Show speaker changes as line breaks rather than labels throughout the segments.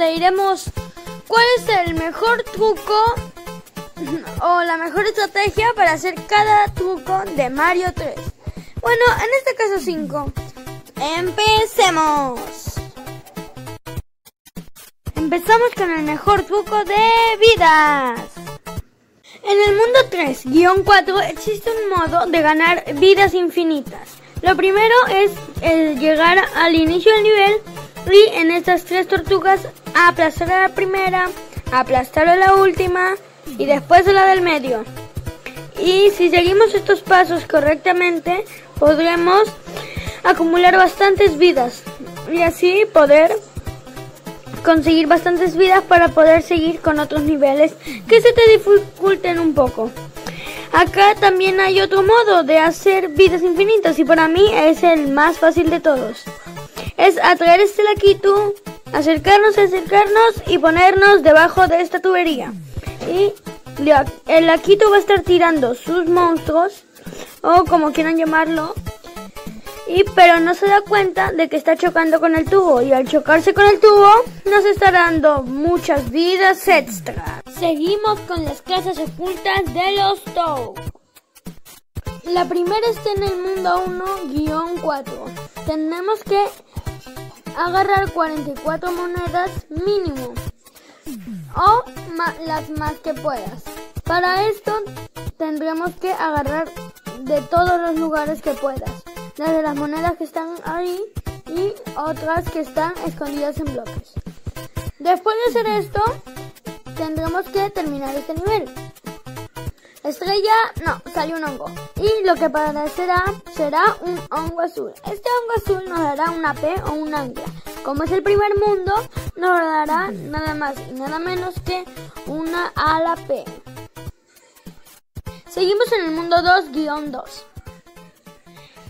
donde iremos cuál es el mejor truco o la mejor estrategia para hacer cada truco de Mario 3. Bueno, en este caso 5. Empecemos. Empezamos con el mejor truco de vidas. En el mundo 3-4 existe un modo de ganar vidas infinitas. Lo primero es llegar al inicio del nivel y en estas tres tortugas aplastar a la primera, aplastar a la última y después a la del medio. Y si seguimos estos pasos correctamente, podremos acumular bastantes vidas y así poder conseguir bastantes vidas para poder seguir con otros niveles que se te dificulten un poco. Acá también hay otro modo de hacer vidas infinitas y para mí es el más fácil de todos. Es atraer este laquito, acercarnos, acercarnos y ponernos debajo de esta tubería. Y el laquito va a estar tirando sus monstruos o como quieran llamarlo y pero no se da cuenta de que está chocando con el tubo y al chocarse con el tubo nos está dando muchas vidas extra. Seguimos con las casas ocultas de los Toad. La primera está en el mundo 1-4. Tenemos que agarrar 44 monedas mínimo o las más que puedas. Para esto tendremos que agarrar de todos los lugares que puedas de las monedas que están ahí y otras que están escondidas en bloques. Después de hacer esto, tendremos que terminar este nivel. Estrella, no, salió un hongo. Y lo que aparecerá será un hongo azul. Este hongo azul nos dará una P o un ancla. Como es el primer mundo, nos dará nada más y nada menos que una ala P. Seguimos en el mundo 2-2.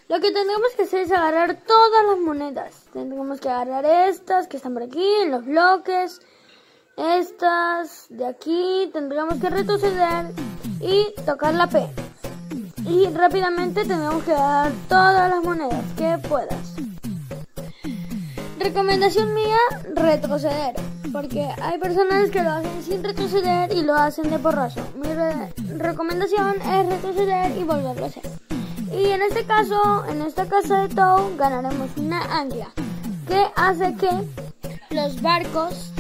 Lo que tendremos que hacer es agarrar todas las monedas. Tendremos que agarrar estas que están por aquí, en los bloques. Estas de aquí. Tendremos que retroceder y tocar la P. Y rápidamente tendremos que agarrar todas las monedas que puedas. Recomendación mía, retroceder. Porque hay personas que lo hacen sin retroceder y lo hacen de porrazo. Mi recomendación es retroceder y volverlo a hacer. Y en este caso, en esta casa de Tow, ganaremos una ancla que hace que los barcos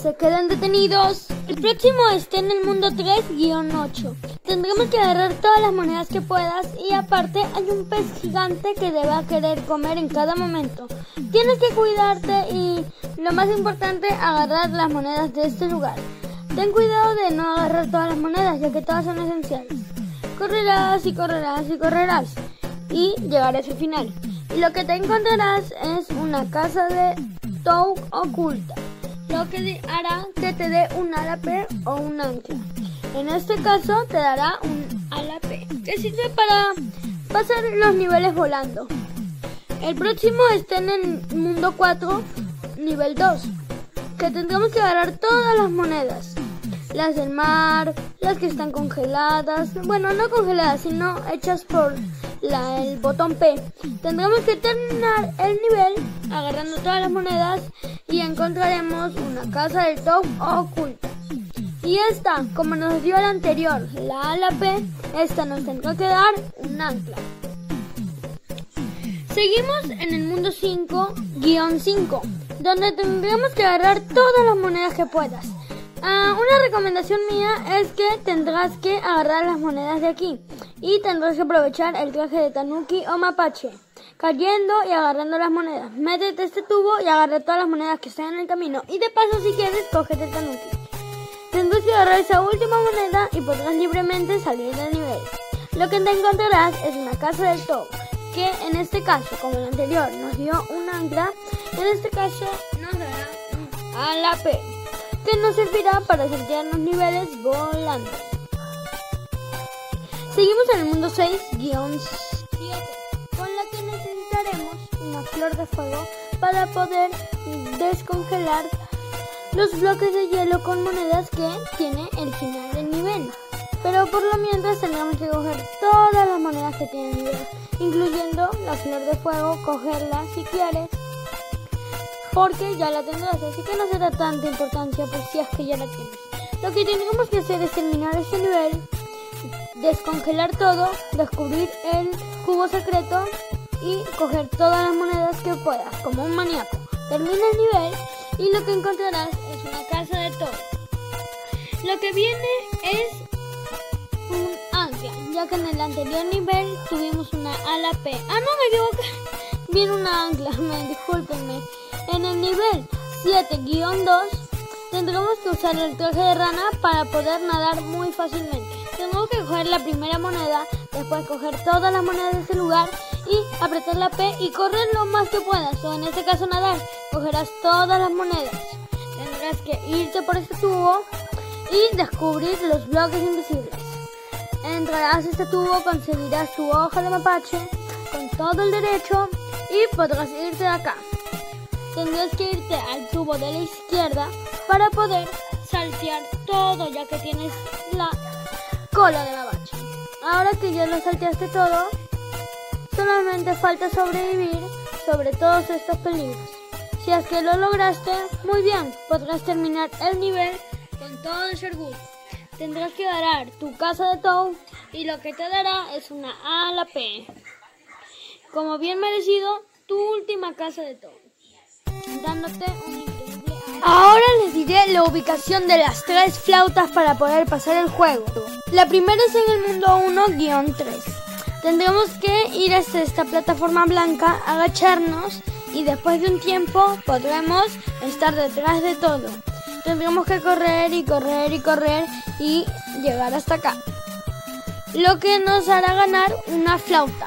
se queden detenidos. El próximo está en el mundo 3-8. Tendremos que agarrar todas las monedas que puedas y aparte hay un pez gigante que debe querer comer en cada momento. Tienes que cuidarte y lo más importante, agarrar las monedas de este lugar. Ten cuidado de no agarrar todas las monedas ya que todas son esenciales. Correrás y correrás y correrás y llegarás al final. Y lo que te encontrarás es una casa de Toug oculta, lo que hará que te dé un ala P o un ancla. En este caso te dará un ala P, que sirve para pasar los niveles volando. El próximo está en el mundo 4, nivel 2, que tendremos que agarrar todas las monedas las del mar, las que están congeladas, bueno, no congeladas, sino hechas por la, el botón P. Tendremos que terminar el nivel agarrando todas las monedas y encontraremos una casa del top oculta. Y esta, como nos dio la anterior, la ala P, esta nos tendrá que dar un ancla. Seguimos en el mundo 5-5, donde tendremos que agarrar todas las monedas que puedas. Ah, una recomendación mía es que tendrás que agarrar las monedas de aquí y tendrás que aprovechar el traje de Tanuki o Mapache, cayendo y agarrando las monedas. Métete este tubo y agarra todas las monedas que están en el camino y de paso si quieres cógete el Tanuki. Tendrás que agarrar esa última moneda y podrás libremente salir del nivel. Lo que te encontrarás es una casa del top, que en este caso, como el anterior nos dio un ancla, en este caso nos dará a la P que nos servirá para saltear los niveles volando. Seguimos en el mundo 6-7, con la que necesitaremos una flor de fuego para poder descongelar los bloques de hielo con monedas que tiene el final del nivel. Pero por lo mientras tendremos que coger todas las monedas que tiene el nivel, incluyendo la flor de fuego, cogerla si quieres porque ya la tendrás, así que no será tanta importancia por si es que ya la tienes. Lo que tenemos que hacer es terminar este nivel, descongelar todo, descubrir el cubo secreto y coger todas las monedas que puedas, como un maníaco. Termina el nivel y lo que encontrarás es una casa de todo. Lo que viene es un ancla, ya que en el anterior nivel tuvimos una ala P. Ah, no, me equivoqué. Viene una ancla, me discúlpenme. En el nivel 7-2 tendremos que usar el traje de rana para poder nadar muy fácilmente. Tenemos que coger la primera moneda, después coger todas las monedas de ese lugar y apretar la P y correr lo más que puedas, o en este caso nadar. Cogerás todas las monedas. Tendrás que irte por este tubo y descubrir los bloques invisibles. Entrarás a este tubo, conseguirás tu hoja de mapache con todo el derecho y podrás irte de acá. Tendrás que irte al tubo de la izquierda para poder saltear todo ya que tienes la cola de mapache. Ahora que ya lo salteaste todo, solamente falta sobrevivir sobre todos estos peligros. Si es que lo lograste, muy bien, podrás terminar el nivel con todo ese orgullo. Tendrás que ganar tu casa de Tow y lo que te dará es una A a la P. Como bien merecido, tu última casa de Tow. Ahora les diré la ubicación de las tres flautas para poder pasar el juego. La primera es en el mundo 1-3. Tendremos que ir hasta esta plataforma blanca, agacharnos y después de un tiempo podremos estar detrás de todo. Tendremos que correr y correr y correr y llegar hasta acá. Lo que nos hará ganar una flauta.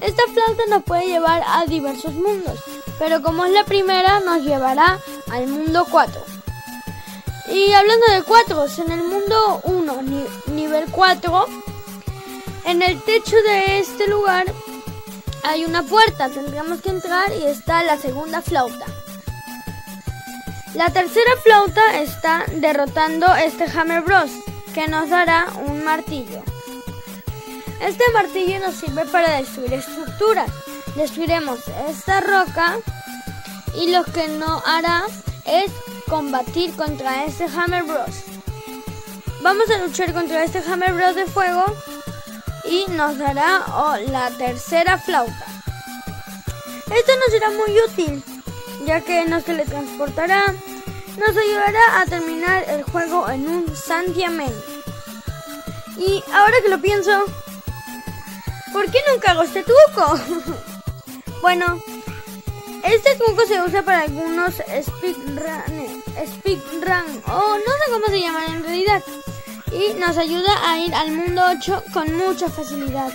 Esta flauta nos puede llevar a diversos mundos, pero como es la primera nos llevará al mundo 4. Y hablando de 4, en el mundo 1, nivel 4, en el techo de este lugar hay una puerta, tendríamos que entrar y está la segunda flauta. La tercera flauta está derrotando este Hammer Bros, que nos dará un martillo. Este martillo nos sirve para destruir estructuras. Destruiremos esta roca y lo que no hará es combatir contra este Hammer Bros. Vamos a luchar contra este Hammer Bros de fuego y nos dará oh, la tercera flauta. Esto nos será muy útil, ya que nos teletransportará, nos ayudará a terminar el juego en un santiamén. Y ahora que lo pienso, ¿por qué nunca hago este truco? bueno, este truco se usa para algunos speedrun, o no sé cómo se llaman en realidad y nos ayuda a ir al mundo 8 con mucha facilidad.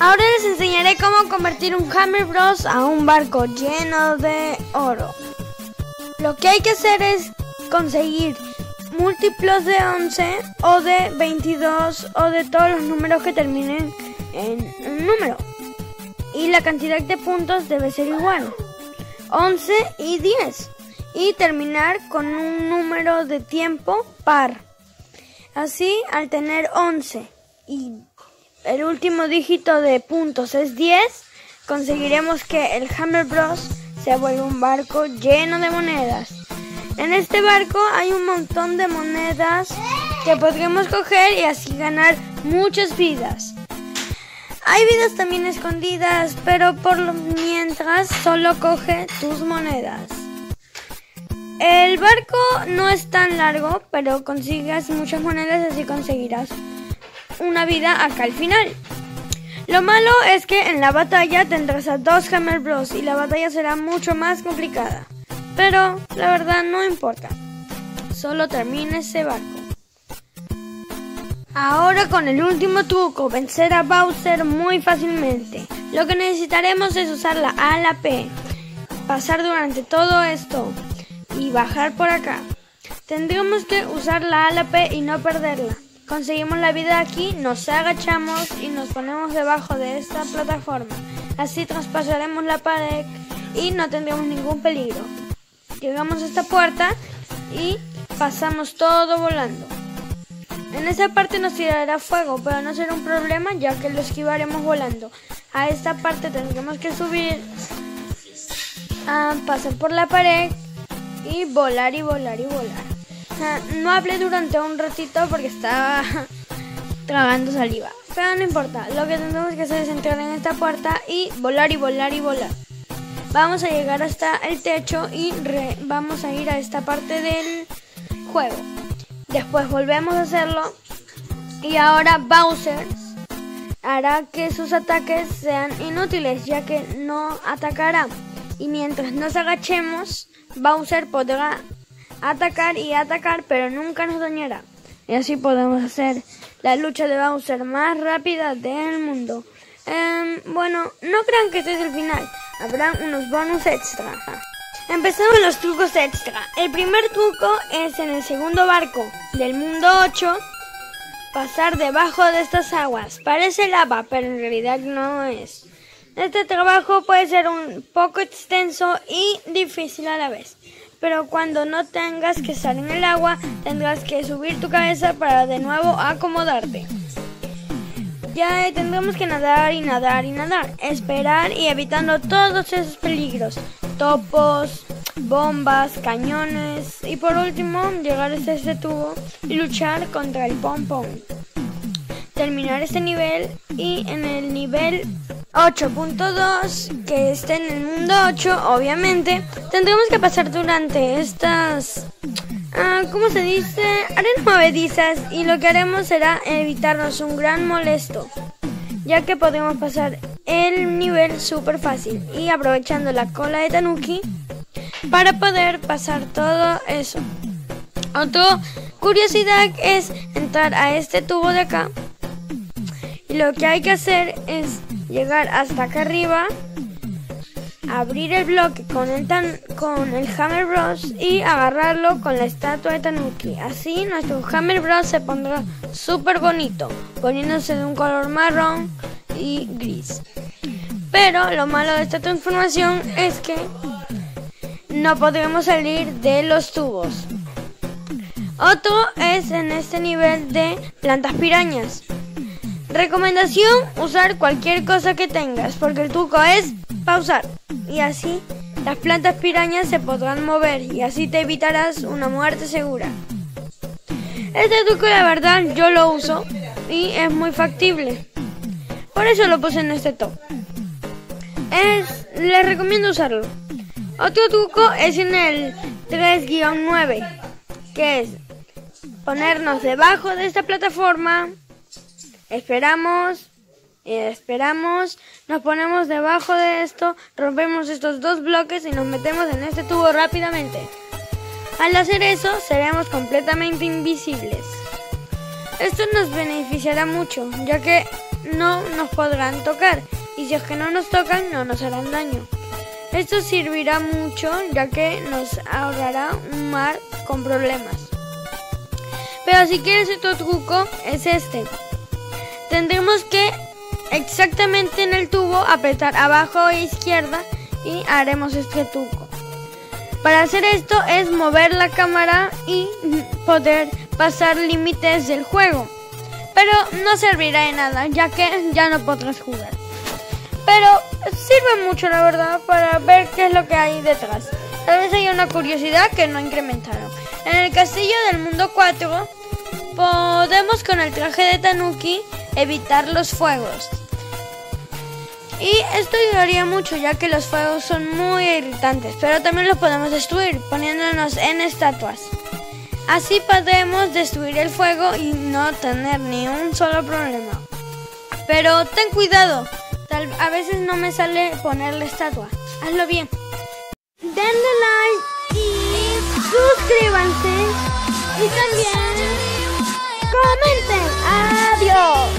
Ahora les enseñaré cómo convertir un Hammer Bros a un barco lleno de oro. Lo que hay que hacer es conseguir múltiplos de 11 o de 22 o de todos los números que terminen en un número. Y la cantidad de puntos debe ser igual. 11 y 10. Y terminar con un número de tiempo par. Así, al tener 11 y el último dígito de puntos es 10, conseguiremos que el Hammer Bros. se vuelva un barco lleno de monedas. En este barco hay un montón de monedas que podremos coger y así ganar muchas vidas. Hay vidas también escondidas, pero por mientras solo coge tus monedas. El barco no es tan largo, pero consigues muchas monedas, así conseguirás una vida acá al final. Lo malo es que en la batalla tendrás a dos Hammer Bros y la batalla será mucho más complicada. Pero la verdad no importa. Solo termina ese barco. Ahora con el último truco, vencer a Bowser muy fácilmente. Lo que necesitaremos es usar la A a la P. Pasar durante todo esto y bajar por acá. Tendríamos que usar la ala P y no perderla. Conseguimos la vida aquí, nos agachamos y nos ponemos debajo de esta plataforma. Así traspasaremos la pared y no tendremos ningún peligro. Llegamos a esta puerta y pasamos todo volando. En esa parte nos tirará fuego, pero no será un problema ya que lo esquivaremos volando. A esta parte tendremos que subir a pasar por la pared y volar y volar y volar. no hablé durante un ratito porque estaba tragando saliva. Pero no importa, lo que tenemos que hacer es entrar en esta puerta y volar y volar y volar. Vamos a llegar hasta el techo y vamos a ir a esta parte del juego. Después volvemos a hacerlo y ahora Bowser hará que sus ataques sean inútiles ya que no atacará. Y mientras nos agachemos, Bowser podrá atacar y atacar pero nunca nos dañará. Y así podemos hacer la lucha de Bowser más rápida del mundo. Em, bueno, no crean que este es el final. Habrá unos bonus extra. Empezamos los trucos extra. El primer truco es en el segundo barco del mundo 8 pasar debajo de estas aguas. Parece lava, pero en realidad no es. Este trabajo puede ser un poco extenso y difícil a la vez. Pero cuando no tengas que estar en el agua, tendrás que subir tu cabeza para de nuevo acomodarte. Ya tendremos que nadar y nadar y nadar, esperar y evitando todos esos peligros, topos, bombas, cañones y por último llegar hasta este tubo y luchar contra el pompón. Terminar este nivel y en el nivel 8.2 que está en el mundo 8 obviamente tendremos que pasar durante estas ah, ¿cómo se dice? arenas movedizas y lo que haremos será evitarnos un gran molesto ya que podemos pasar el nivel súper fácil y aprovechando la cola de Tanuki para poder pasar todo eso. Otra curiosidad es entrar a este tubo de acá y lo que hay que hacer es llegar hasta acá arriba, abrir el bloque con el, tan, con el Hammer Bros y agarrarlo con la estatua de Tanuki. Así nuestro Hammer Bros se pondrá súper bonito, poniéndose de un color marrón y gris. Pero lo malo de esta transformación es que no podremos salir de los tubos. Otro es en este nivel de plantas pirañas. Recomendación, usar cualquier cosa que tengas, porque el truco es pausar. Y así las plantas pirañas se podrán mover y así te evitarás una muerte segura. Este truco la verdad yo lo uso y es muy factible. Por eso lo puse en este top. Es, les recomiendo usarlo. Otro truco es en el 3-9, que es ponernos debajo de esta plataforma, esperamos, esperamos, nos ponemos debajo de esto, rompemos estos dos bloques y nos metemos en este tubo rápidamente. Al hacer eso, seremos completamente invisibles. Esto nos beneficiará mucho, ya que no nos podrán tocar, y si es que no nos tocan, no nos harán daño. Esto servirá mucho ya que nos ahorrará un mar con problemas. Pero si quieres otro truco es este. Tendremos que exactamente en el tubo apretar abajo a izquierda y haremos este truco. Para hacer esto es mover la cámara y poder pasar límites del juego. Pero no servirá de nada ya que ya no podrás jugar. Pero sirve mucho, la verdad, para ver qué es lo que hay detrás. Tal vez haya una curiosidad que no incrementaron. En el castillo del mundo 4 podemos con el traje de Tanuki evitar los fuegos. Y esto ayudaría mucho ya que los fuegos son muy irritantes, pero también los podemos destruir poniéndonos en estatuas. Así podemos destruir el fuego y no tener ni un solo problema. Pero ten cuidado, a veces no me sale poner la estatua. Hazlo bien. Denle like y suscríbanse. Y también comenten. Adiós.